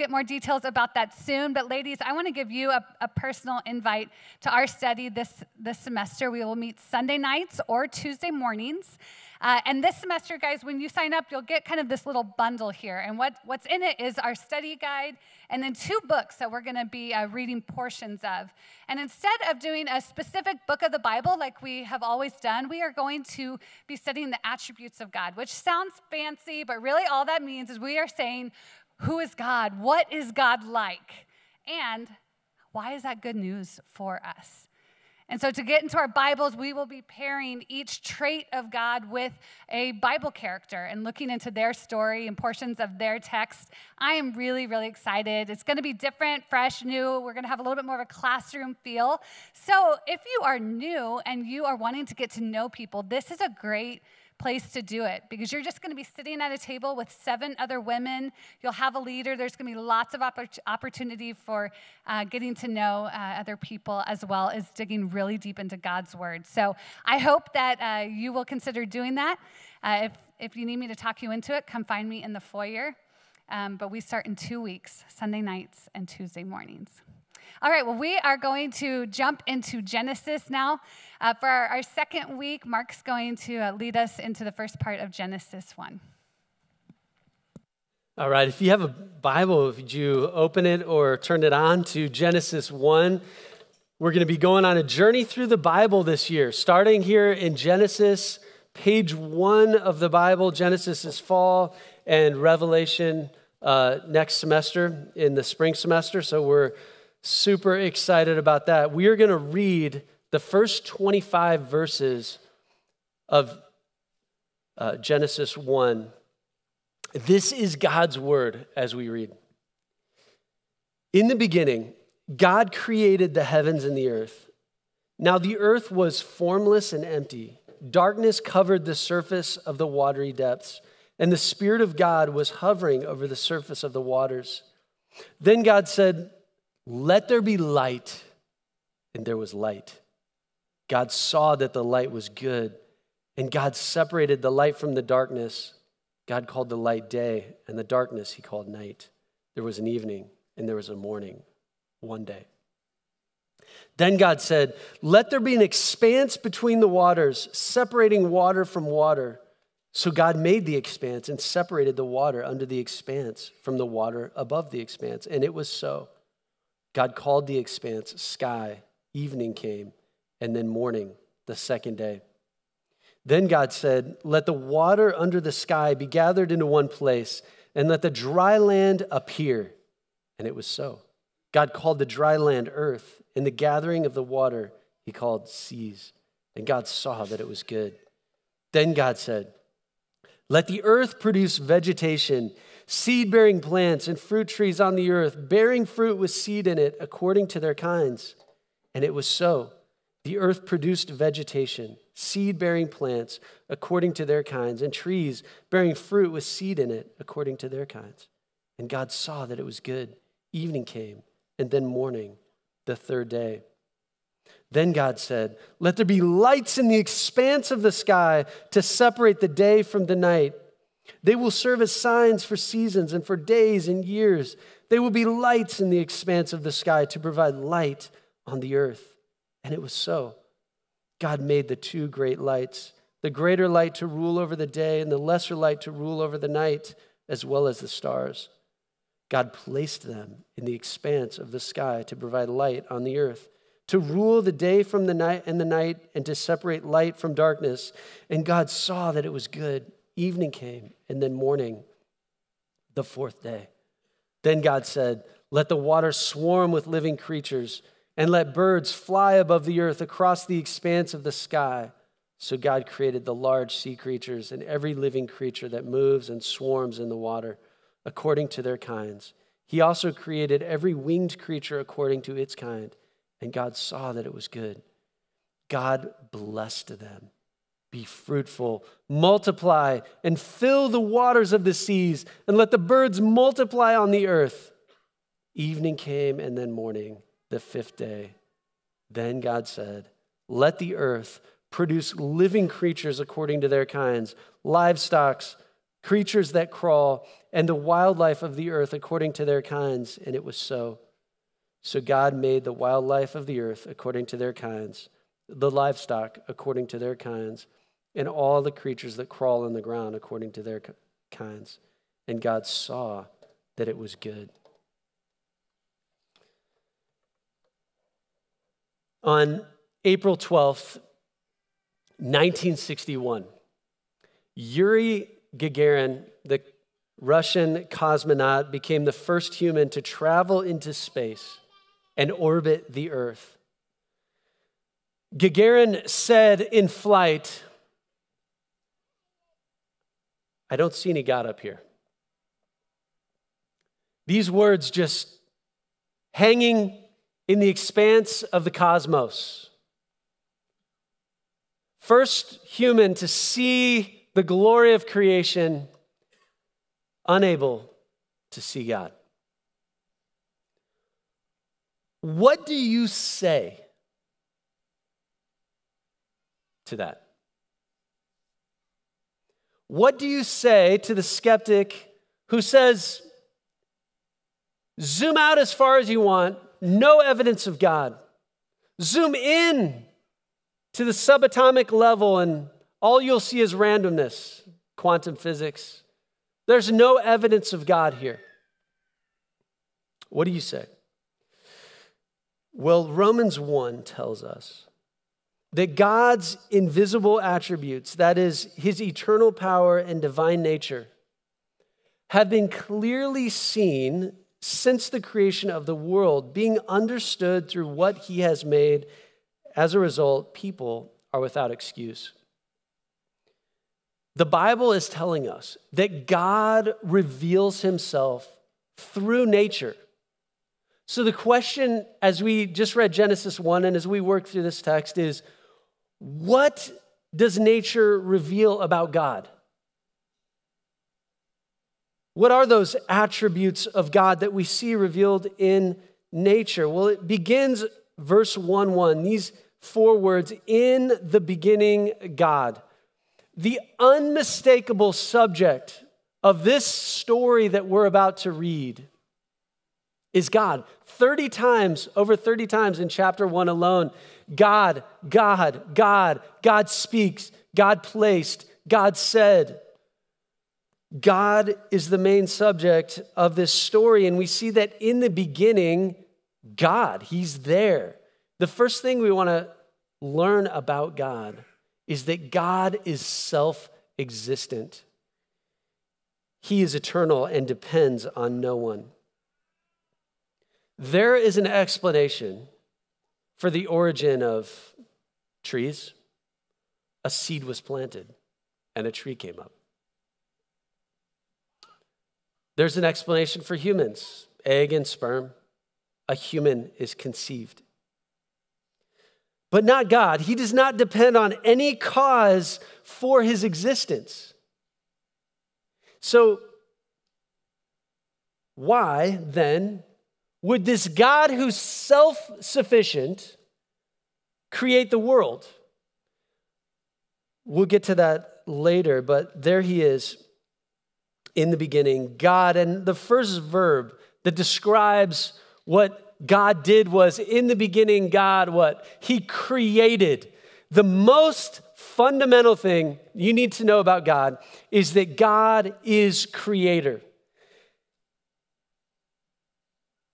get more details about that soon. But, ladies, I want to give you a, a, personal invite to our study this, this semester. We will meet Sunday nights or Tuesday mornings. Uh, and this semester, guys, when you sign up, you'll get kind of this little bundle here. And what, what's in it is our study guide and then two books that we're going to be uh, reading portions of. And instead of doing a specific book of the Bible like we have always done, we are going to be studying the attributes of God, which sounds fancy, but really all that means is we are saying, who is God? What is God like? And why is that good news for us? And so, to get into our Bibles, we will be pairing each trait of God with a Bible character and looking into their story and portions of their text. I am really, really excited. It's going to be different, fresh, new. We're going to have a little bit more of a classroom feel. So, if you are new and you are wanting to get to know people, this is a great place to do it because you're just going to be sitting at a table with seven other women. You'll have a leader. There's going to be lots of opportunity for uh, getting to know uh, other people as well as digging really deep into God's word. So I hope that uh, you will consider doing that. Uh, if, if you need me to talk you into it, come find me in the foyer. Um, but we start in two weeks, Sunday nights and Tuesday mornings. All right, well, we are going to jump into Genesis now. Uh, for our, our, second week, Mark's going to uh, lead us into the first part of Genesis 1. All right, if you have a Bible, would you open it or turn it on to Genesis 1? We're going to be going on a journey through the Bible this year, starting here in Genesis, page one of the Bible. Genesis is fall, and Revelation uh, next semester in the spring semester. So we're Super excited about that. We are going to read the first 25 verses of uh, Genesis 1. This is God's word as we read. In the beginning, God created the heavens and the earth. Now the earth was formless and empty. Darkness covered the surface of the watery depths, and the Spirit of God was hovering over the surface of the waters. Then God said, let there be light. And there was light. God saw that the light was good, and God separated the light from the darkness. God called the light day, and the darkness he called night. There was an evening, and there was a morning, one day. Then God said, Let there be an expanse between the waters, separating water from water. So God made the expanse and separated the water under the expanse from the water above the expanse. And it was so. God called the expanse sky. Evening came, and then morning, the second day. Then God said, Let the water under the sky be gathered into one place, and let the dry land appear. And it was so. God called the dry land earth, and the gathering of the water he called seas. And God saw that it was good. Then God said, Let the earth produce vegetation seed bearing plants and fruit trees on the earth, bearing fruit with seed in it according to their kinds. And it was so. The earth produced vegetation, seed bearing plants according to their kinds, and trees bearing fruit with seed in it according to their kinds. And God saw that it was good. Evening came, and then morning, the third day. Then God said, Let there be lights in the expanse of the sky to separate the day from the night they will serve as signs for seasons and for days and years. They will be lights in the expanse of the sky to provide light on the earth. And it was so. God made the two great lights the greater light to rule over the day, and the lesser light to rule over the night, as well as the stars. God placed them in the expanse of the sky to provide light on the earth, to rule the day from the night and the night, and to separate light from darkness. And God saw that it was good. Evening came, and then morning, the fourth day. Then God said, Let the water swarm with living creatures, and let birds fly above the earth across the expanse of the sky. So God created the large sea creatures and every living creature that moves and swarms in the water, according to their kinds. He also created every winged creature according to its kind, and God saw that it was good. God blessed them. Be fruitful, multiply, and fill the waters of the seas, and let the birds multiply on the earth. Evening came, and then morning, the fifth day. Then God said, Let the earth produce living creatures according to their kinds, livestock, creatures that crawl, and the wildlife of the earth according to their kinds. And it was so. So God made the wildlife of the earth according to their kinds, the livestock according to their kinds, and all the creatures that crawl on the ground according to their kinds. And God saw that it was good. On April 12th, 1961, Yuri Gagarin, the Russian cosmonaut, became the first human to travel into space and orbit the Earth. Gagarin said in flight, I don't see any God up here. These words just hanging in the expanse of the cosmos. First human to see the glory of creation, unable to see God. What do you say to that? What do you say to the skeptic who says, zoom out as far as you want, no evidence of God? Zoom in to the subatomic level, and all you'll see is randomness, quantum physics. There's no evidence of God here. What do you say? Well, Romans 1 tells us that God's invisible attributes, that is, his eternal power and divine nature, have been clearly seen since the creation of the world, being understood through what he has made. As a result, people are without excuse. The Bible is telling us that God reveals himself through nature. So, the question as we just read Genesis 1 and as we work through this text is what does nature reveal about God? What are those attributes of God that we see revealed in nature? Well, it begins verse 1 1, these four words, in the beginning, God. The unmistakable subject of this story that we're about to read is God. 30 times, over 30 times in chapter 1 alone, God, God, God, God speaks, God placed, God said. God is the main subject of this story, and we see that in the beginning, God, He's there. The first thing we want to learn about God is that God is self existent. He is eternal and depends on no one. There is an explanation for the origin of trees. A seed was planted and a tree came up. There's an explanation for humans egg and sperm. A human is conceived. But not God. He does not depend on any cause for his existence. So, why then would this God who's self sufficient create the world? We'll get to that later, but there he is in the beginning, God. And the first verb that describes what God did was in the beginning, God, what? He created. The most fundamental thing you need to know about God is that God is creator.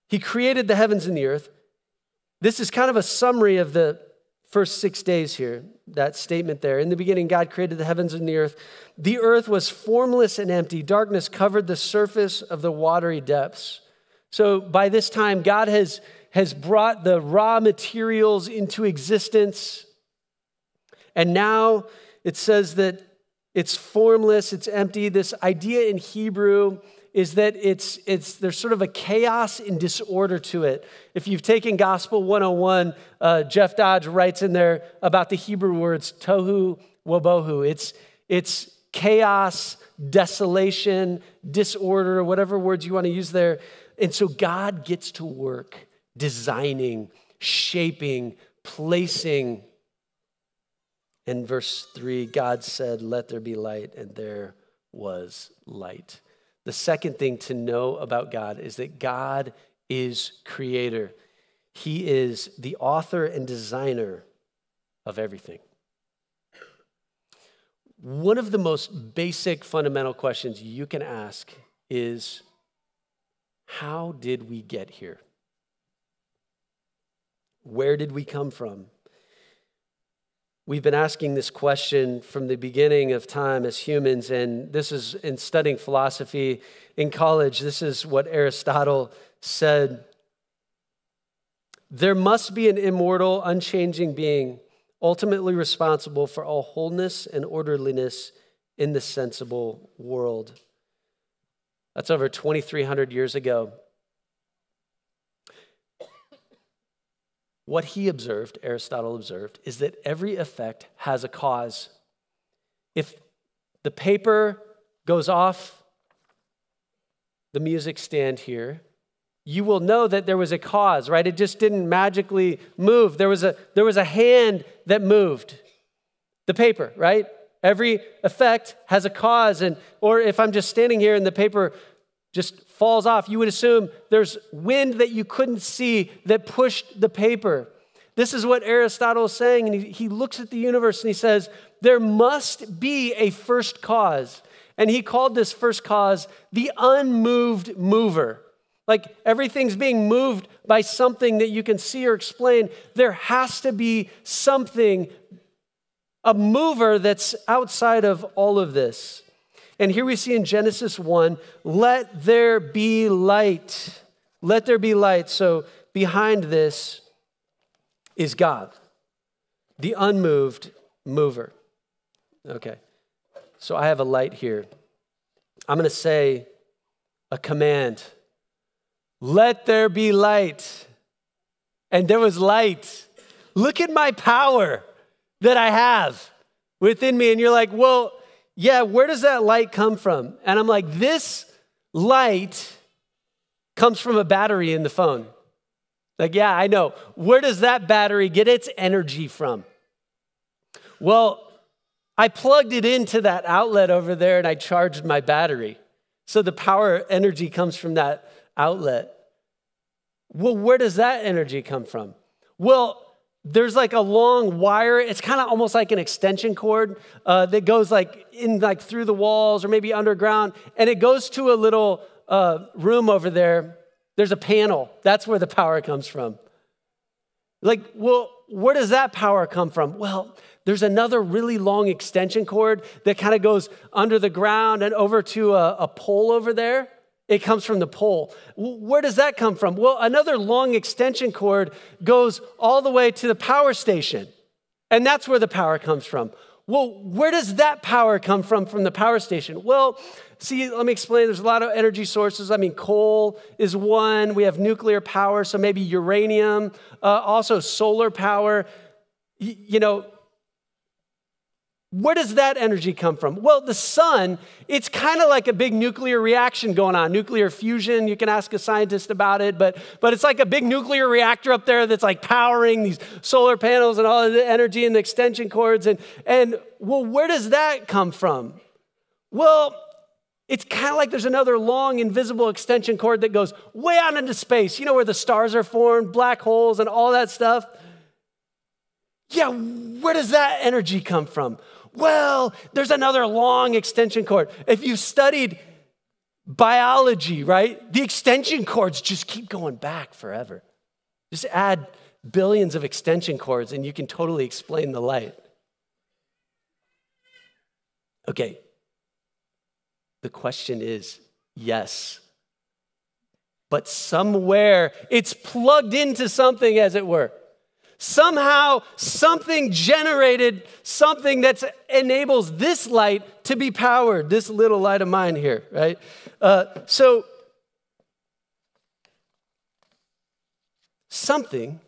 He created the heavens and the earth. This is kind of a summary of the first six days here, that statement there. In the beginning, God created the heavens and the earth. The earth was formless and empty, darkness covered the surface of the watery depths. So by this time, God has, has brought the raw materials into existence. And now it says that it's formless, it's empty. This idea in Hebrew is that it's, it's, there's sort of a chaos and disorder to it. If you've taken Gospel 101, uh, Jeff Dodge writes in there about the Hebrew words tohu wabohu. It's, it's chaos, desolation, disorder, whatever words you want to use there. And so God gets to work designing, shaping, placing. In verse 3, God said, Let there be light, and there was light. The second thing to know about God is that God is creator. He is the author and designer of everything. One of the most basic fundamental questions you can ask is how did we get here? Where did we come from? We've been asking this question from the beginning of time as humans, and this is in studying philosophy in college. This is what Aristotle said There must be an immortal, unchanging being, ultimately responsible for all wholeness and orderliness in the sensible world. That's over 2,300 years ago. What he observed, Aristotle observed, is that every effect has a cause. If the paper goes off the music stand here, you will know that there was a cause, right? It just didn't magically move. There was a, there was a hand that moved the paper, right? Every effect has a cause. And, or if I'm just standing here and the paper just falls off, you would assume there's wind that you couldn't see that pushed the paper. This is what Aristotle is saying, and he, he looks at the universe and he says, There must be a first cause. And he called this first cause the unmoved mover. Like everything's being moved by something that you can see or explain. There has to be something, a mover that's outside of all of this. And here we see in Genesis 1 let there be light. Let there be light. So behind this is God, the unmoved mover. Okay. So I have a light here. I'm going to say a command let there be light. And there was light. Look at my power that I have within me. And you're like, well, yeah, where does that light come from? And I'm like, this light comes from a battery in the phone. Like, yeah, I know. Where does that battery get its energy from? Well, I plugged it into that outlet over there and I charged my battery. So the power energy comes from that outlet. Well, where does that energy come from? Well, there's like a long wire. It's kind of almost like an extension cord uh, that goes like in like through the walls or maybe underground, and it goes to a little uh, room over there. There's a panel. That's where the power comes from. Like, well, where does that power come from? Well, there's another really long extension cord that kind of goes under the ground and over to a, a pole over there. It comes from the pole. Where does that come from? Well, another long extension cord goes all the way to the power station, and that's where the power comes from. Well, where does that power come from from the power station? Well, see, let me explain. There's a lot of energy sources. I mean, coal is one. We have nuclear power, so maybe uranium, uh, also solar power. Y- you know, where does that energy come from? Well, the sun, it's kind of like a big nuclear reaction going on, nuclear fusion. You can ask a scientist about it, but, but it's like a big nuclear reactor up there that's like powering these solar panels and all the energy and the extension cords. And, and well, where does that come from? Well, it's kind of like there's another long, invisible extension cord that goes way out into space, you know, where the stars are formed, black holes, and all that stuff. Yeah, where does that energy come from? Well, there's another long extension cord. If you've studied biology, right, the extension cords just keep going back forever. Just add billions of extension cords and you can totally explain the light. Okay, the question is yes. But somewhere it's plugged into something, as it were. Somehow, something generated something that enables this light to be powered, this little light of mine here, right? Uh, so, something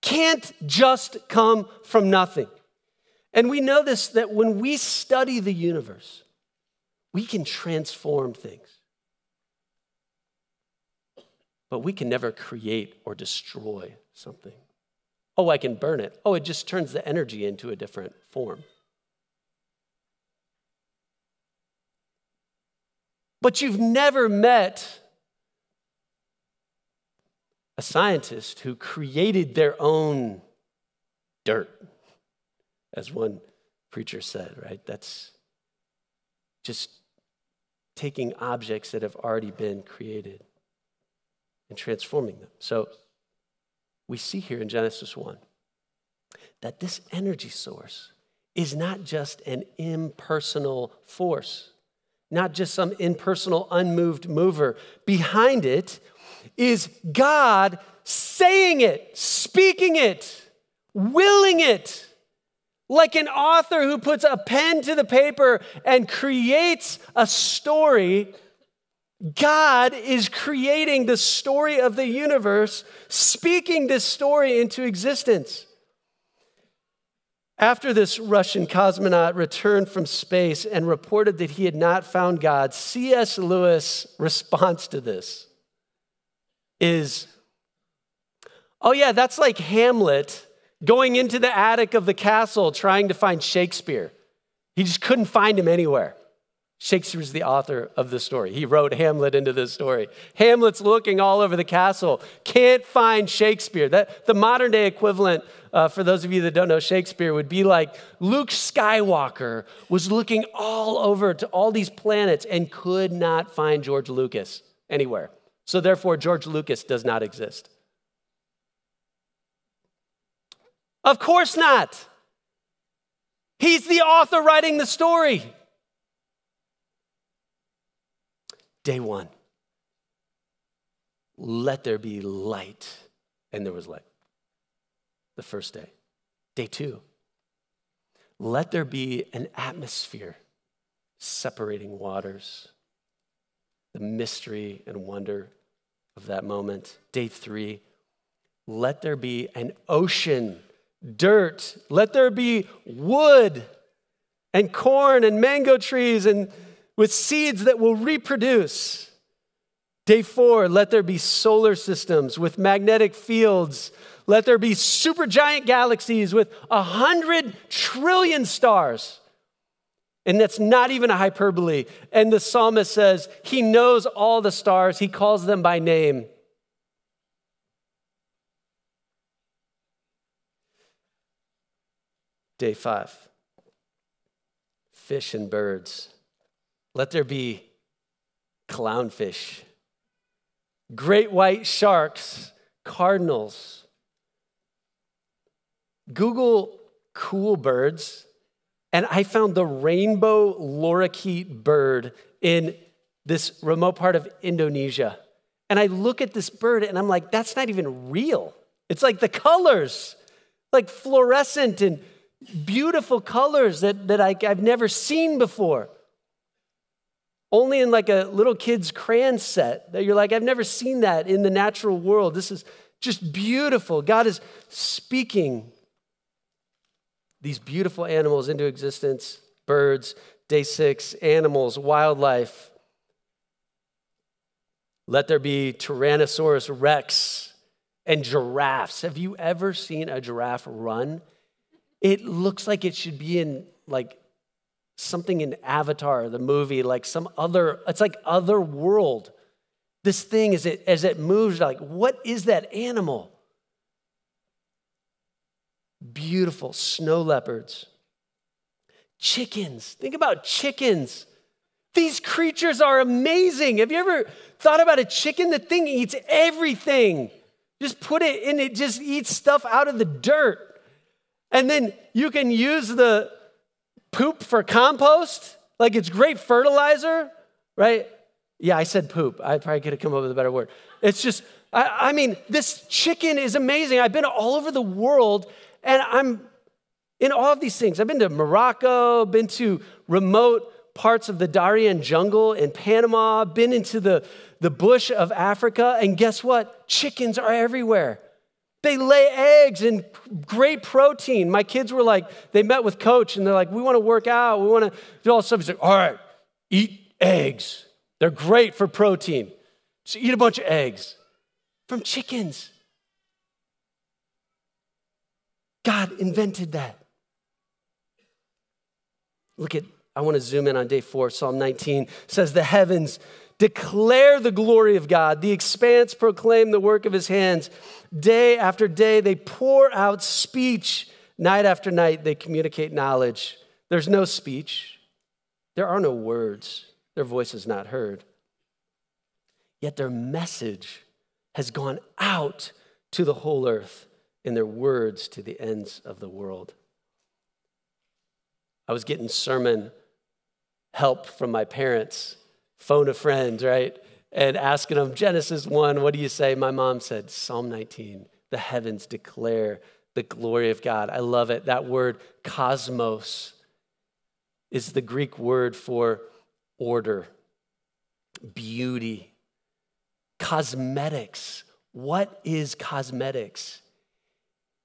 can't just come from nothing. And we know this that when we study the universe, we can transform things. But we can never create or destroy something. Oh, I can burn it. Oh, it just turns the energy into a different form. but you've never met a scientist who created their own dirt, as one preacher said, right? That's just taking objects that have already been created and transforming them. So we see here in Genesis 1 that this energy source is not just an impersonal force, not just some impersonal, unmoved mover. Behind it is God saying it, speaking it, willing it. Like an author who puts a pen to the paper and creates a story, God is creating the story of the universe, speaking this story into existence. After this Russian cosmonaut returned from space and reported that he had not found God, C.S. Lewis' response to this is, oh, yeah, that's like Hamlet going into the attic of the castle trying to find Shakespeare. He just couldn't find him anywhere. Shakespeare's the author of the story. He wrote Hamlet into this story. Hamlet's looking all over the castle, can't find Shakespeare. That, the modern day equivalent, uh, for those of you that don't know Shakespeare, would be like Luke Skywalker was looking all over to all these planets and could not find George Lucas anywhere. So, therefore, George Lucas does not exist. Of course not. He's the author writing the story. Day one, let there be light. And there was light the first day. Day two, let there be an atmosphere separating waters. The mystery and wonder of that moment. Day three, let there be an ocean dirt. Let there be wood and corn and mango trees and with seeds that will reproduce. Day four, let there be solar systems with magnetic fields. Let there be supergiant galaxies with a hundred trillion stars. And that's not even a hyperbole. And the psalmist says he knows all the stars, he calls them by name. Day five fish and birds. Let there be clownfish, great white sharks, cardinals. Google cool birds, and I found the rainbow lorikeet bird in this remote part of Indonesia. And I look at this bird and I'm like, that's not even real. It's like the colors, like fluorescent and beautiful colors that, that I, I've never seen before. Only in like a little kid's crayon set that you're like, I've never seen that in the natural world. This is just beautiful. God is speaking these beautiful animals into existence birds, day six, animals, wildlife. Let there be Tyrannosaurus rex and giraffes. Have you ever seen a giraffe run? It looks like it should be in like something in Avatar, the movie, like some other, it's like other world. This thing, as it, as it moves, like, what is that animal? Beautiful snow leopards, chickens. Think about chickens. These creatures are amazing. Have you ever thought about a chicken? The thing eats everything. Just put it in, it just eats stuff out of the dirt. And then you can use the poop for compost, like it's great fertilizer, right? Yeah, I said poop. I probably could have come up with a better word. It's just, I, I mean, this chicken is amazing. I've been all over the world and I'm in all of these things. I've been to Morocco, been to remote parts of the Darien jungle in Panama, been into the, the bush of Africa, and guess what? Chickens are everywhere. They lay eggs and great protein. My kids were like, they met with coach and they're like, we want to work out. We want to do all this stuff. He's like, all right, eat eggs. They're great for protein. So eat a bunch of eggs from chickens. God invented that. Look at I want to zoom in on day four. Psalm 19 says, The heavens declare the glory of God, the expanse proclaim the work of his hands. Day after day, they pour out speech. Night after night, they communicate knowledge. There's no speech, there are no words, their voice is not heard. Yet their message has gone out to the whole earth and their words to the ends of the world. I was getting sermon help from my parents, phone a friend, right? And asking them, Genesis 1, what do you say? My mom said, Psalm 19, the heavens declare the glory of God. I love it. That word, cosmos, is the Greek word for order, beauty, cosmetics. What is cosmetics?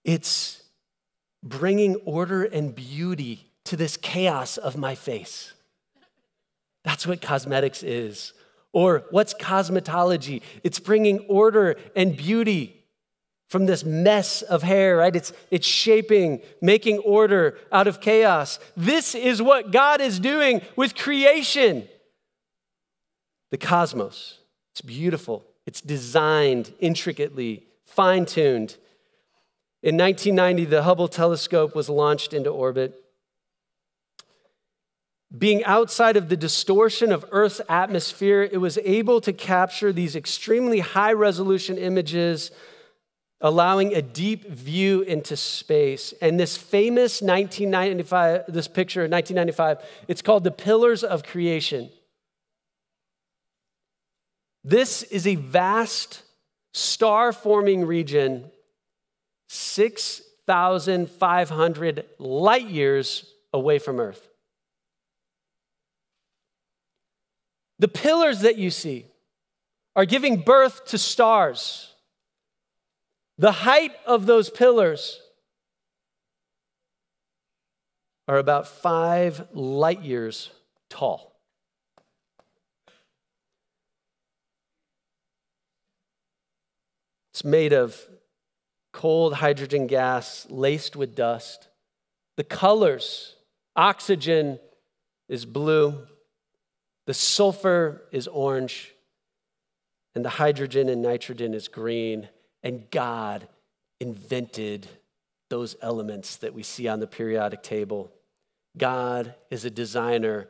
It's bringing order and beauty to this chaos of my face. That's what cosmetics is. Or what's cosmetology? It's bringing order and beauty from this mess of hair, right? It's, it's shaping, making order out of chaos. This is what God is doing with creation. The cosmos. It's beautiful, it's designed intricately, fine tuned. In 1990, the Hubble telescope was launched into orbit. Being outside of the distortion of Earth's atmosphere, it was able to capture these extremely high resolution images, allowing a deep view into space. And this famous 1995, this picture in 1995, it's called The Pillars of Creation. This is a vast star forming region 6,500 light years away from Earth. The pillars that you see are giving birth to stars. The height of those pillars are about five light years tall. It's made of cold hydrogen gas laced with dust. The colors oxygen is blue, the sulfur is orange, and the hydrogen and nitrogen is green. And God invented those elements that we see on the periodic table. God is a designer,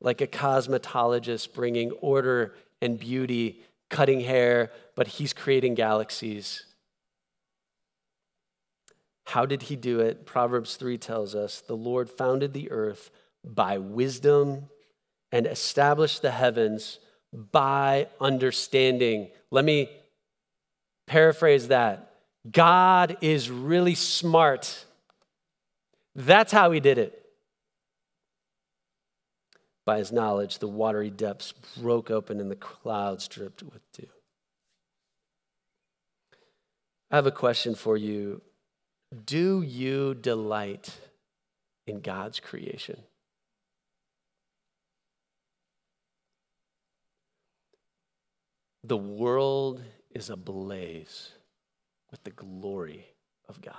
like a cosmetologist, bringing order and beauty, cutting hair, but he's creating galaxies. How did he do it? Proverbs 3 tells us the Lord founded the earth by wisdom and establish the heavens by understanding. Let me paraphrase that. God is really smart. That's how he did it. By his knowledge, the watery depths broke open and the clouds dripped with dew. I have a question for you. Do you delight in God's creation? The world is ablaze with the glory of God.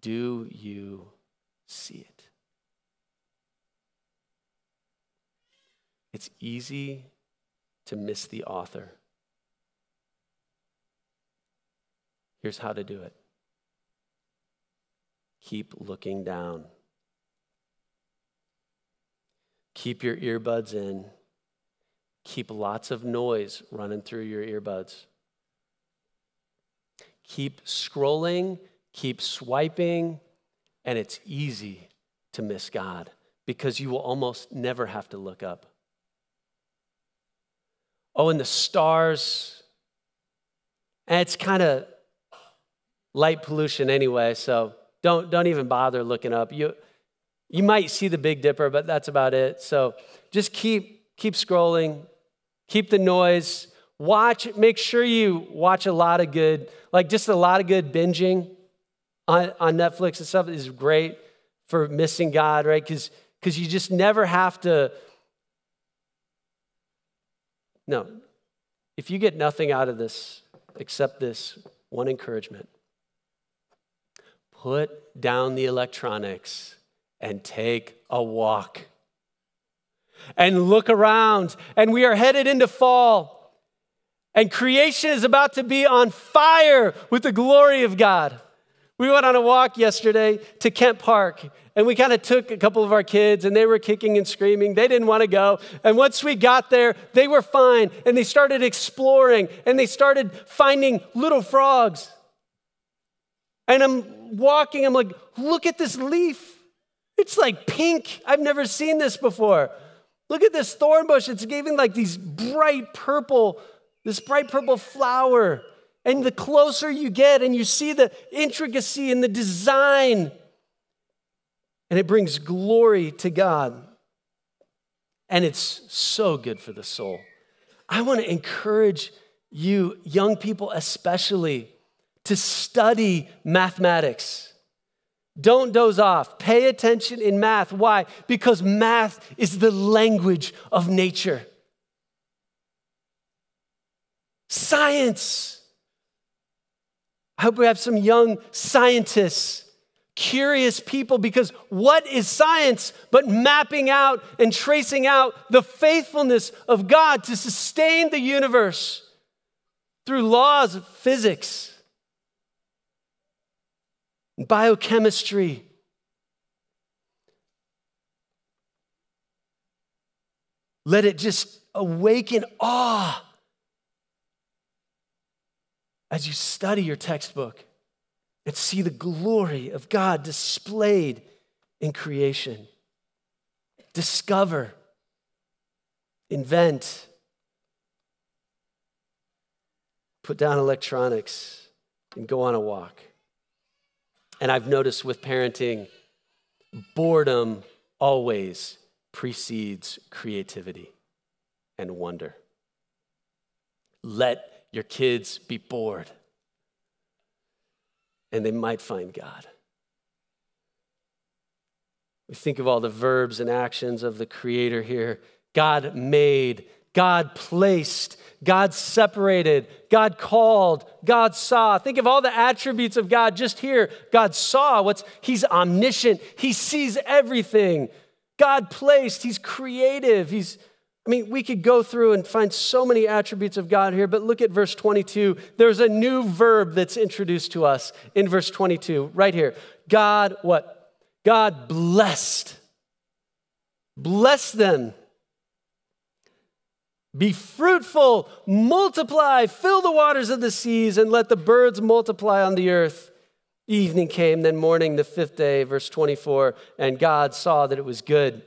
Do you see it? It's easy to miss the author. Here's how to do it keep looking down. Keep your earbuds in. Keep lots of noise running through your earbuds. Keep scrolling, keep swiping, and it's easy to miss God because you will almost never have to look up. Oh, and the stars. And it's kind of light pollution anyway, so don't, don't even bother looking up. You, you might see the Big Dipper, but that's about it. So just keep, keep scrolling, keep the noise. Watch, make sure you watch a lot of good, like just a lot of good binging on, on Netflix and stuff is great for missing God, right? Because because you just never have to no. If you get nothing out of this except this one encouragement, put down the electronics and take a walk and look around. And we are headed into fall. And creation is about to be on fire with the glory of God. We went on a walk yesterday to Kent Park, and we kind of took a couple of our kids, and they were kicking and screaming. They didn't want to go. And once we got there, they were fine, and they started exploring, and they started finding little frogs. And I'm walking, I'm like, look at this leaf. It's like pink. I've never seen this before. Look at this thorn bush. It's giving like these bright purple, this bright purple flower. And the closer you get and you see the intricacy and the design, and it brings glory to God. And it's so good for the soul. I want to encourage you, young people especially, to study mathematics. Don't doze off. Pay attention in math. Why? Because math is the language of nature. Science I hope we have some young scientists, curious people, because what is science but mapping out and tracing out the faithfulness of God to sustain the universe through laws of physics, biochemistry? Let it just awaken awe as you study your textbook and see the glory of God displayed in creation. Discover, invent, put down electronics, and go on a walk. And I've noticed with parenting, boredom always precedes creativity and wonder. Let your kids be bored and they might find God. We think of all the verbs and actions of the Creator here. God made, God placed, God separated, God called, God saw. Think of all the attributes of God just here. God saw what's, He's omniscient, He sees everything. God placed, He's creative, He's I mean, we could go through and find so many attributes of God here, but look at verse 22. There's a new verb that's introduced to us in verse 22, right here. God, what? God blessed. Bless them. Be fruitful, multiply, fill the waters of the seas, and let the birds multiply on the earth. Evening came, then morning, the fifth day, verse 24, and God saw that it was good.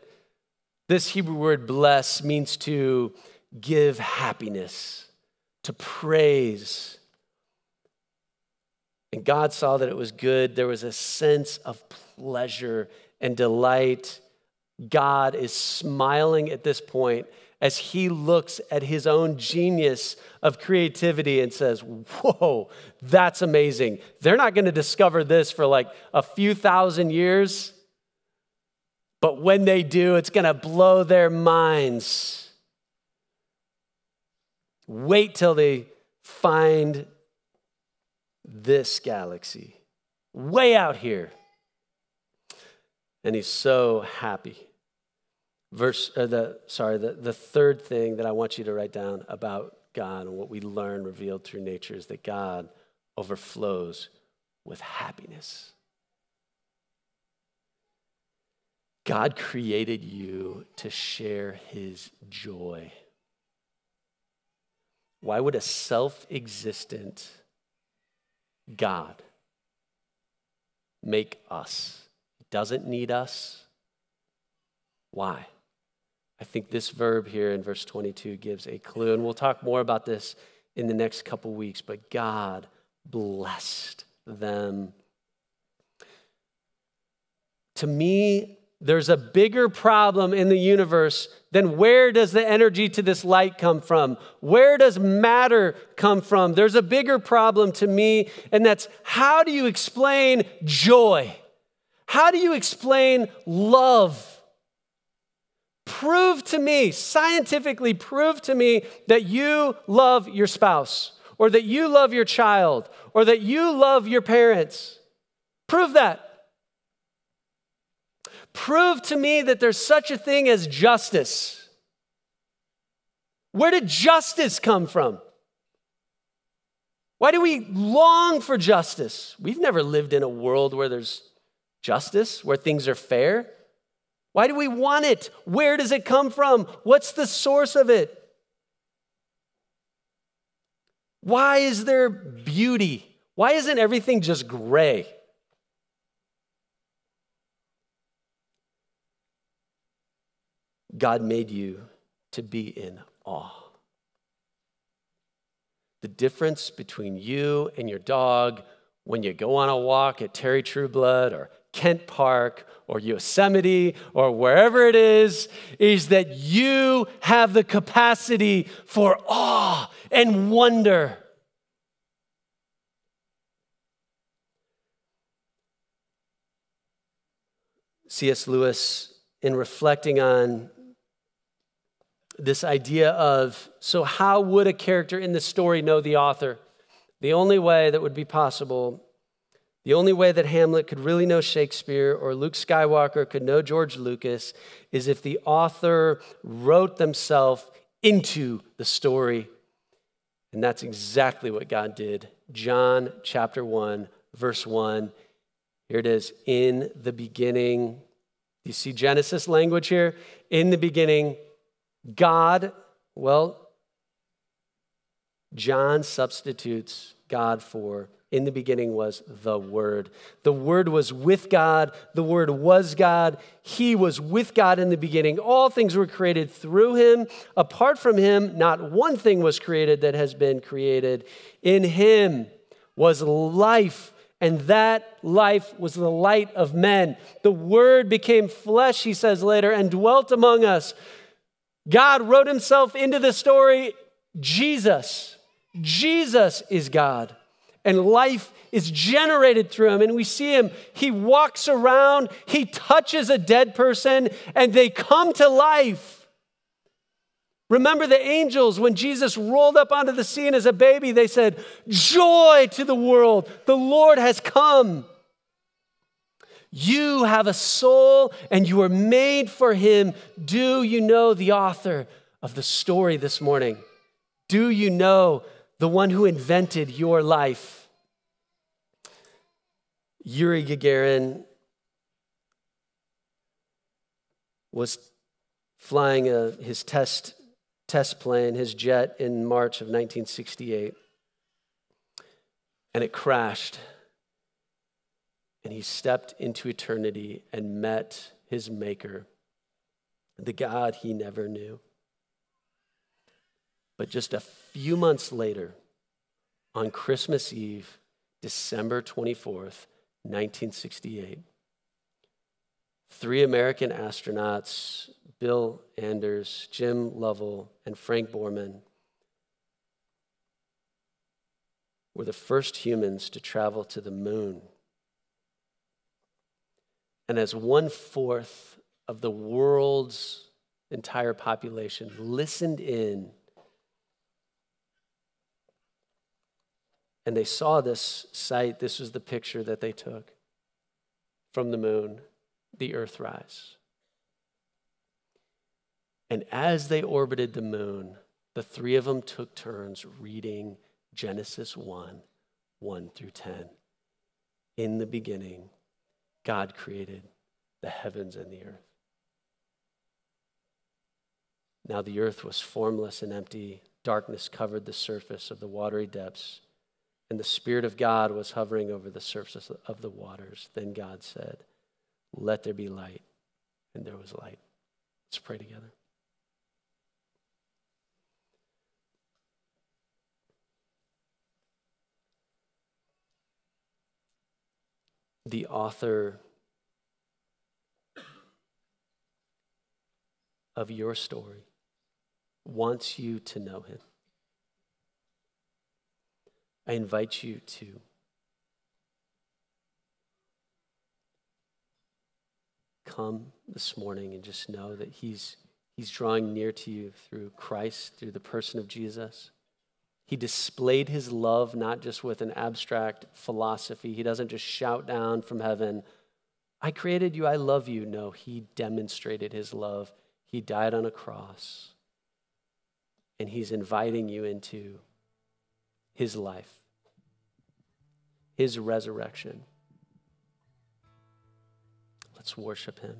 This Hebrew word bless means to give happiness, to praise. And God saw that it was good. There was a sense of pleasure and delight. God is smiling at this point as he looks at his own genius of creativity and says, Whoa, that's amazing. They're not going to discover this for like a few thousand years. But when they do, it's going to blow their minds. Wait till they find this galaxy way out here. And he's so happy. Verse, uh, the, sorry, the, the third thing that I want you to write down about God and what we learn revealed through nature is that God overflows with happiness. God created you to share his joy. Why would a self existent God make us? Doesn't need us. Why? I think this verb here in verse 22 gives a clue, and we'll talk more about this in the next couple weeks. But God blessed them. To me, there's a bigger problem in the universe than where does the energy to this light come from? Where does matter come from? There's a bigger problem to me, and that's how do you explain joy? How do you explain love? Prove to me, scientifically prove to me that you love your spouse, or that you love your child, or that you love your parents. Prove that. Prove to me that there's such a thing as justice. Where did justice come from? Why do we long for justice? We've never lived in a world where there's justice, where things are fair. Why do we want it? Where does it come from? What's the source of it? Why is there beauty? Why isn't everything just gray? God made you to be in awe. The difference between you and your dog when you go on a walk at Terry Trueblood or Kent Park or Yosemite or wherever it is, is that you have the capacity for awe and wonder. C.S. Lewis, in reflecting on this idea of so, how would a character in the story know the author? The only way that would be possible, the only way that Hamlet could really know Shakespeare or Luke Skywalker could know George Lucas is if the author wrote themselves into the story. And that's exactly what God did. John chapter 1, verse 1. Here it is. In the beginning, do you see Genesis language here? In the beginning, God, well, John substitutes God for in the beginning was the Word. The Word was with God. The Word was God. He was with God in the beginning. All things were created through Him. Apart from Him, not one thing was created that has been created. In Him was life, and that life was the light of men. The Word became flesh, he says later, and dwelt among us. God wrote himself into the story. Jesus, Jesus is God. And life is generated through him. And we see him, he walks around, he touches a dead person, and they come to life. Remember the angels when Jesus rolled up onto the scene as a baby, they said, Joy to the world, the Lord has come. You have a soul and you are made for him. Do you know the author of the story this morning? Do you know the one who invented your life? Yuri Gagarin was flying a, his test, test plane, his jet, in March of 1968, and it crashed and he stepped into eternity and met his Maker, the God he never knew. But just a few months later, on Christmas Eve, December 24th, 1968, three American astronauts, Bill Anders, Jim Lovell, and Frank Borman, were the first humans to travel to the moon. And as one fourth of the world's entire population listened in and they saw this sight, this was the picture that they took from the moon, the earth rise. And as they orbited the moon, the three of them took turns reading Genesis 1 1 through 10. In the beginning, God created the heavens and the earth. Now the earth was formless and empty. Darkness covered the surface of the watery depths, and the Spirit of God was hovering over the surface of the waters. Then God said, Let there be light. And there was light. Let's pray together. the author of your story wants you to know him. I invite you to come this morning and just know that he's, he's drawing near to you through Christ, through the person of Jesus. He displayed his love not just with an abstract philosophy. He doesn't just shout down from heaven, I created you, I love you. No, he demonstrated his love. He died on a cross, and he's inviting you into his life, his resurrection. Let's worship him.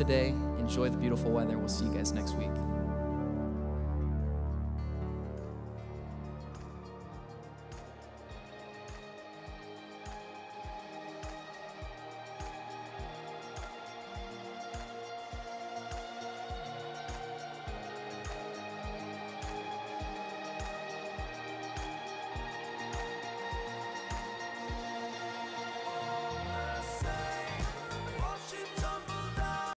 Today. Enjoy the beautiful weather. We'll see you guys next week.